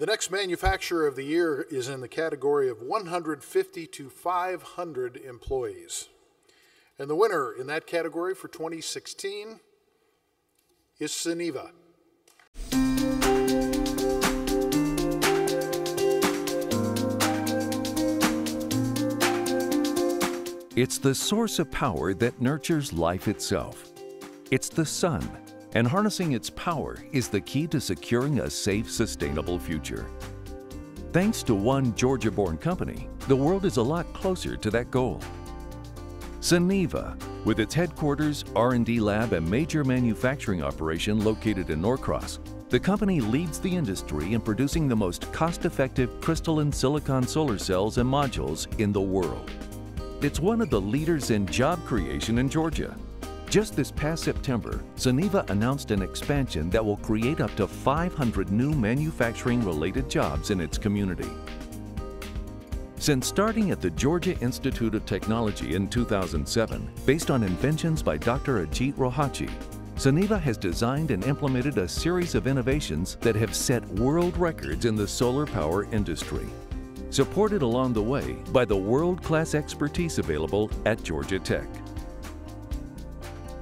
The next manufacturer of the year is in the category of 150 to 500 employees. And the winner in that category for 2016 is Suniva. It's the source of power that nurtures life itself. It's the sun, and harnessing its power is the key to securing a safe, sustainable future. Thanks to one Georgia-born company, the world is a lot closer to that goal. Suniva, with its headquarters, R&D lab, and major manufacturing operation located in Norcross, the company leads the industry in producing the most cost-effective crystalline silicon solar cells and modules in the world. It's one of the leaders in job creation in Georgia. Just this past September, Suniva announced an expansion that will create up to 500 new manufacturing-related jobs in its community. Since starting at the Georgia Institute of Technology in 2007, based on inventions by Dr. Ajit Rohatgi, Suniva has designed and implemented a series of innovations that have set world records in the solar power industry supported along the way by the world-class expertise available at Georgia Tech.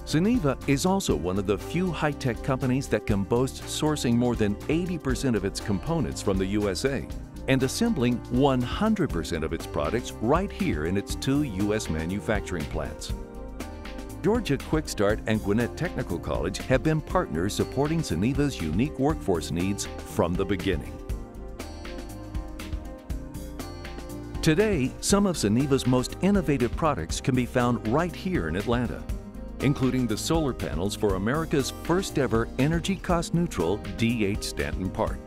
Suniva is also one of the few high-tech companies that can boast sourcing more than 80% of its components from the USA and assembling 100% of its products right here in its two U.S. manufacturing plants. Georgia Quick Start and Gwinnett Technical College have been partners supporting Suniva's unique workforce needs from the beginning. Today, some of Suniva's most innovative products can be found right here in Atlanta, including the solar panels for America's first ever energy cost neutral DH Stanton Park,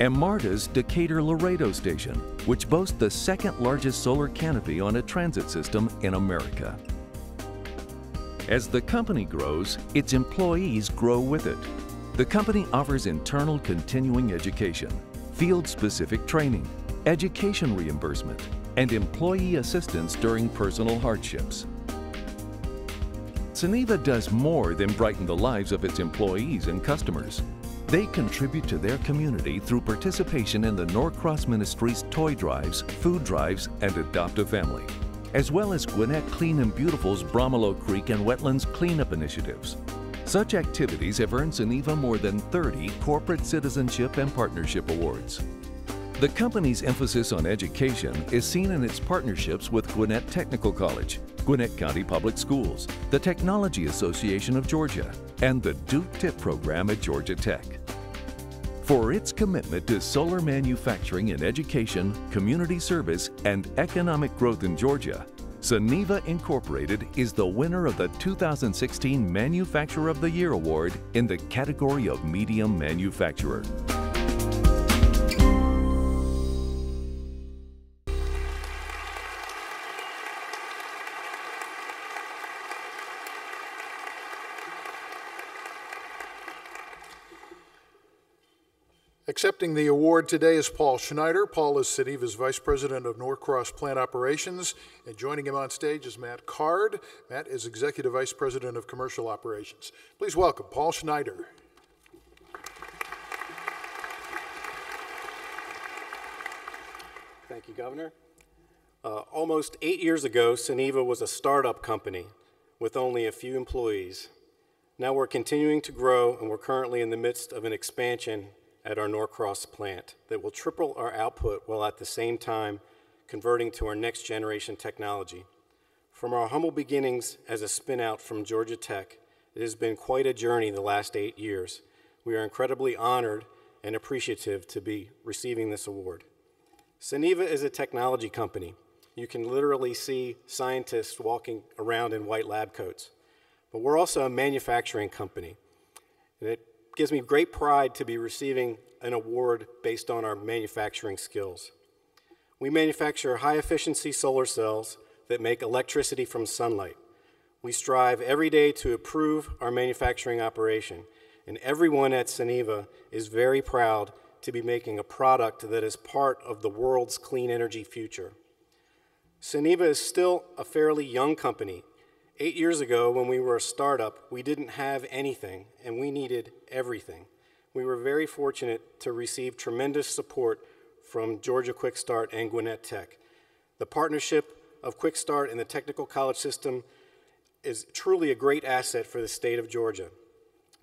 and MARTA's Decatur Laredo station, which boasts the second largest solar canopy on a transit system in America. As the company grows, its employees grow with it. The company offers internal continuing education, field-specific training, education reimbursement, and employee assistance during personal hardships. Suniva does more than brighten the lives of its employees and customers. They contribute to their community through participation in the Norcross Ministries toy drives, food drives, and adopt a family, as well as Gwinnett Clean and Beautiful's Bromolow Creek and Wetlands cleanup initiatives. Such activities have earned Suniva more than 30 corporate citizenship and partnership awards. The company's emphasis on education is seen in its partnerships with Gwinnett Technical College, Gwinnett County Public Schools, the Technology Association of Georgia, and the Duke TIP program at Georgia Tech. For its commitment to solar manufacturing in education, community service, and economic growth in Georgia, Suniva Incorporated is the winner of the 2016 Manufacturer of the Year Award in the category of Medium Manufacturer. Accepting the award today is Paul Schneider. Paul is Suniva's Vice President of Norcross Plant Operations, and joining him on stage is Matt Card. Matt is Executive Vice President of Commercial Operations. Please welcome Paul Schneider. Thank you, Governor. Uh, almost eight years ago, Suniva was a startup company with only a few employees. Now we're continuing to grow, and we're currently in the midst of an expansion at our Norcross plant that will triple our output while at the same time converting to our next generation technology. From our humble beginnings as a spinout from Georgia Tech, it has been quite a journey the last eight years. We are incredibly honored and appreciative to be receiving this award. Suniva is a technology company. You can literally see scientists walking around in white lab coats. But we're also a manufacturing company. And it gives me great pride to be receiving an award based on our manufacturing skills. We manufacture high efficiency solar cells that make electricity from sunlight. We strive every day to improve our manufacturing operation, and everyone at Suniva is very proud to be making a product that is part of the world's clean energy future. Suniva is still a fairly young company Eight years ago, when we were a startup, we didn't have anything, and we needed everything. we were very fortunate to receive tremendous support from Georgia Quick Start and Gwinnett Tech. The partnership of Quick Start and the technical college system is truly a great asset for the state of Georgia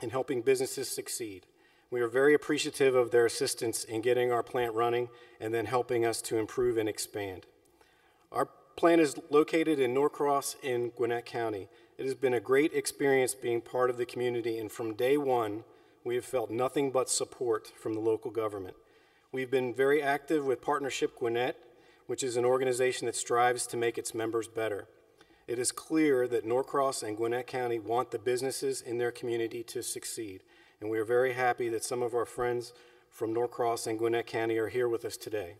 in helping businesses succeed. We are very appreciative of their assistance in getting our plant running and then helping us to improve and expand. Our plant is located in Norcross in Gwinnett County. It has been a great experience being part of the community, and from day one, we have felt nothing but support from the local government. We've been very active with Partnership Gwinnett, which is an organization that strives to make its members better. It is clear that Norcross and Gwinnett County want the businesses in their community to succeed, and we are very happy that some of our friends from Norcross and Gwinnett County are here with us today.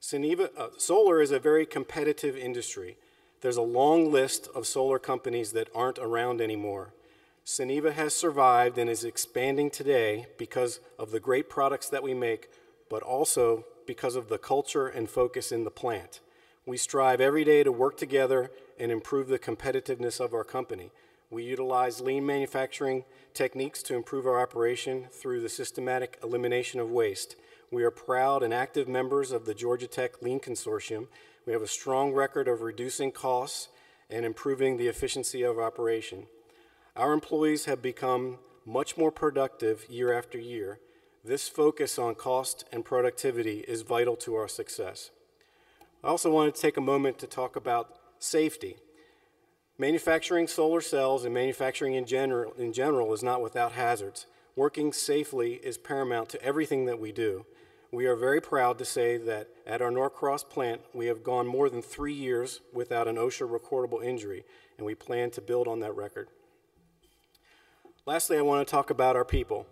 Suniva, uh, solar is a very competitive industry. There's a long list of solar companies that aren't around anymore. Suniva has survived and is expanding today because of the great products that we make, but also because of the culture and focus in the plant. We strive every day to work together and improve the competitiveness of our company. We utilize lean manufacturing techniques to improve our operation through the systematic elimination of waste. We are proud and active members of the Georgia Tech Lean Consortium. We have a strong record of reducing costs and improving the efficiency of operation. Our employees have become much more productive year after year. This focus on cost and productivity is vital to our success. I also want to take a moment to talk about safety. Manufacturing solar cells and manufacturing in general, in general is not without hazards. Working safely is paramount to everything that we do. We are very proud to say that at our Norcross plant, we have gone more than three years without an OSHA recordable injury, and we plan to build on that record. Lastly, I want to talk about our people.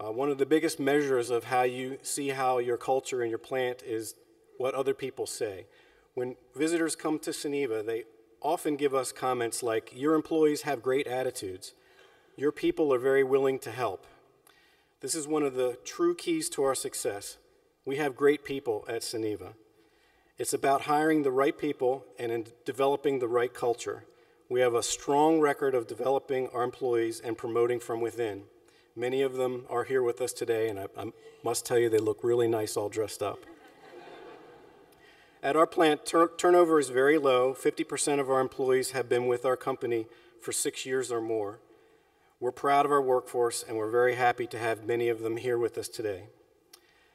Uh, one of the biggest measures of how you see how your culture and your plant is what other people say. When visitors come to Suniva, they often give us comments like, Your employees have great attitudes. Your people are very willing to help. This is one of the true keys to our success. We have great people at Suniva. It's about hiring the right people and in developing the right culture. We have a strong record of developing our employees and promoting from within. Many of them are here with us today, and I, I must tell you, they look really nice all dressed up. At our plant, tur turnover is very low. 50% of our employees have been with our company for six years or more. We're proud of our workforce, and we're very happy to have many of them here with us today.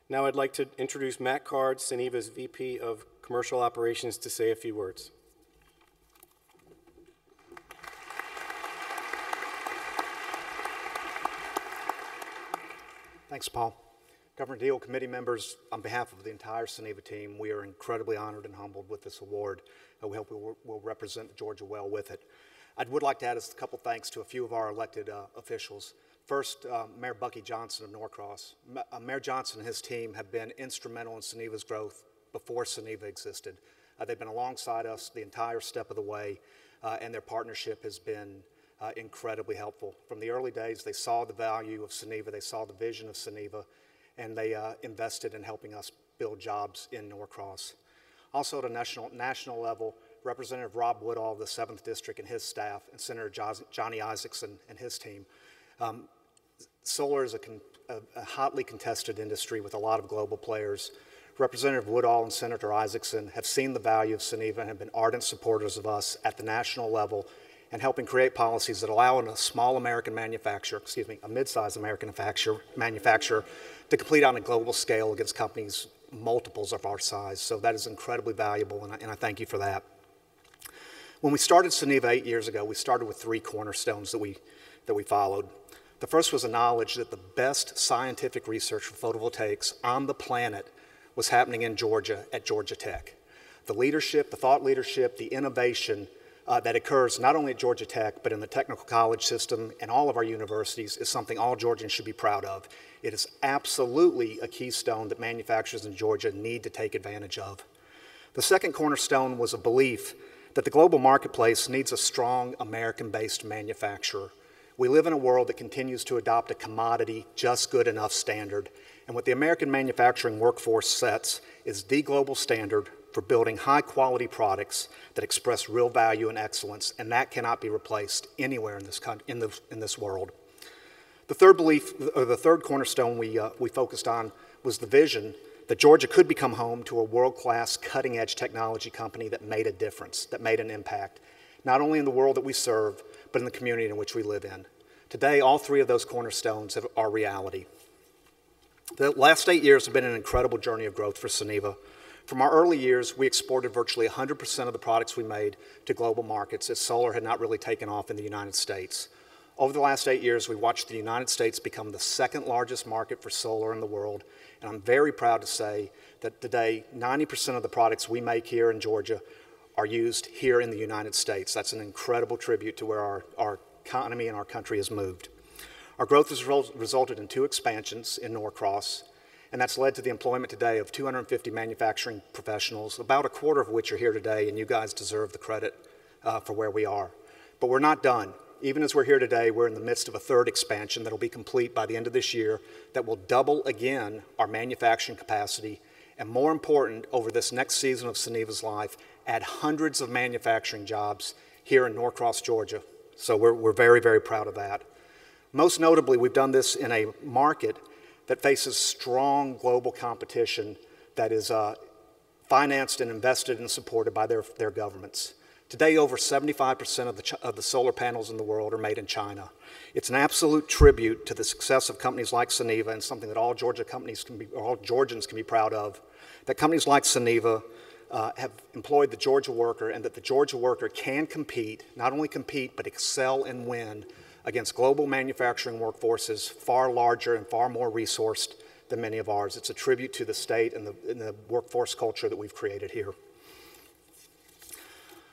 Now I'd like to introduce Matt Card, Suniva's VP of Commercial Operations, to say a few words. Thanks, Paul. Governor Deal, committee members, on behalf of the entire Suniva team, we are incredibly honored and humbled with this award. Uh, we hope we will, represent Georgia well with it. I would like to add a couple thanks to a few of our elected uh, officials. First, uh, Mayor Bucky Johnson of Norcross. Ma uh, Mayor Johnson and his team have been instrumental in Suniva's growth before Suniva existed. Uh, they've been alongside us the entire step of the way, and their partnership has been incredibly helpful. From the early days, they saw the value of Suniva, they saw the vision of Suniva, and they uh, invested in helping us build jobs in Norcross. Also at a national, national level, Representative Rob Woodall of the 7th District and his staff, and Senator Johnny Isakson and his team. Um, solar is a, a, a, hotly contested industry with a lot of global players. Representative Woodall and Senator Isakson have seen the value of Suniva and have been ardent supporters of us at the national level and helping create policies that allow a small American manufacturer, excuse me, a mid-sized American manufacturer, manufacturer to compete on a global scale against companies multiples of our size. So that is incredibly valuable, and I, and I thank you for that. When we started Suniva eight years ago, we started with three cornerstones that we, that we followed. The first was a knowledge that the best scientific research for photovoltaics on the planet was happening in Georgia at Georgia Tech. The leadership, the thought leadership, the innovation uh, that occurs not only at Georgia Tech, but in the technical college system and all of our universities is something all Georgians should be proud of. It is absolutely a keystone that manufacturers in Georgia need to take advantage of. The second cornerstone was a belief that the global marketplace needs a strong American-based manufacturer. We live in a world that continues to adopt a commodity, just good enough standard. And what the American manufacturing workforce sets is the global standard for building high quality products that express real value and excellence, and that cannot be replaced anywhere in this, in the, in this world. The third belief, or the third cornerstone we, uh, we focused on was the vision that Georgia could become home to a world-class, cutting-edge technology company that made a difference, that made an impact, not only in the world that we serve, but in the community in which we live in. Today, all three of those cornerstones are reality. The last eight years have been an incredible journey of growth for Suniva. From our early years, we exported virtually 100% of the products we made to global markets as solar had not really taken off in the United States. Over the last eight years, we watched the United States become the second largest market for solar in the world, and I'm very proud to say that today, 90% of the products we make here in Georgia are used here in the United States. That's an incredible tribute to where our, our economy and our country has moved. Our growth has resulted in two expansions in Norcross, and that's led to the employment today of 250 manufacturing professionals, about a quarter of which are here today, and you guys deserve the credit uh, for where we are. But we're not done. Even as we're here today, we're in the midst of a third expansion that will be complete by the end of this year that will double again our manufacturing capacity, and more important, over this next season of Suniva's life, add hundreds of manufacturing jobs here in Norcross, Georgia. So we're, we're very, very proud of that. Most notably, we've done this in a market that faces strong global competition that is uh, financed and invested and supported by their, their governments. Today, over 75% of the, of the solar panels in the world are made in China. It's an absolute tribute to the success of companies like Suniva and something that all Georgia companies can be, all Georgians can be proud of. That companies like Suniva uh, have employed the Georgia worker and that the Georgia worker can compete, not only compete, but excel and win against global manufacturing workforces far larger and far more resourced than many of ours. It's a tribute to the state and the, and the workforce culture that we've created here.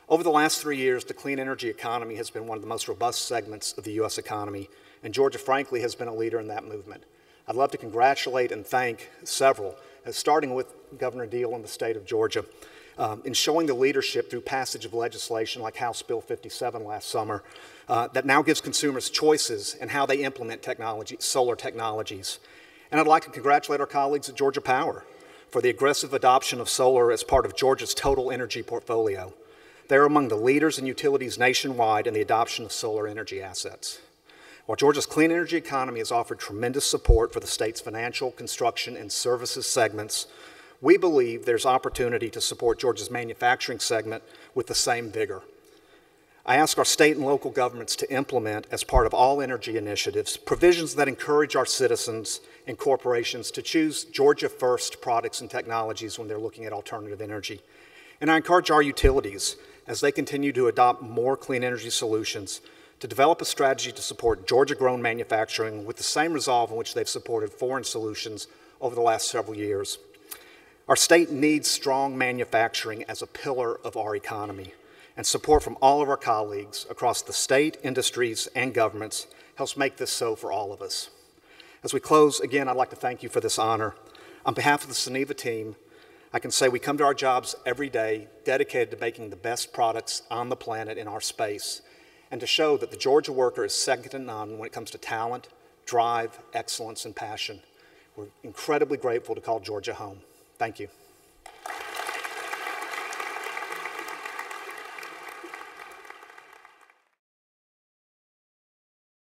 Over the last three years, the clean energy economy has been one of the most robust segments of the U.S. economy, and Georgia, frankly, has been a leader in that movement. I'd love to congratulate and thank several, uh, starting with Governor Deal in the state of Georgia, um, in showing the leadership through passage of legislation like House Bill 57 last summer uh, that now gives consumers choices in how they implement technology, solar technologies. And I'd like to congratulate our colleagues at Georgia Power for the aggressive adoption of solar as part of Georgia's total energy portfolio. They're among the leaders in utilities nationwide in the adoption of solar energy assets. While Georgia's clean energy economy has offered tremendous support for the state's financial, construction, and services segments, we believe there's opportunity to support Georgia's manufacturing segment with the same vigor. I ask our state and local governments to implement, as part of all energy initiatives, provisions that encourage our citizens and corporations to choose Georgia first products and technologies when they're looking at alternative energy. And I encourage our utilities, as they continue to adopt more clean energy solutions, to develop a strategy to support Georgia grown manufacturing with the same resolve in which they've supported foreign solutions over the last several years. Our state needs strong manufacturing as a pillar of our economy, and support from all of our colleagues across the state, industries, and governments helps make this so for all of us. As we close, again, I'd like to thank you for this honor. On behalf of the Suniva team, I can say we come to our jobs every day dedicated to making the best products on the planet in our space, and to show that the Georgia worker is second to none when it comes to talent, drive, excellence, and passion. We're incredibly grateful to call Georgia home. Thank you.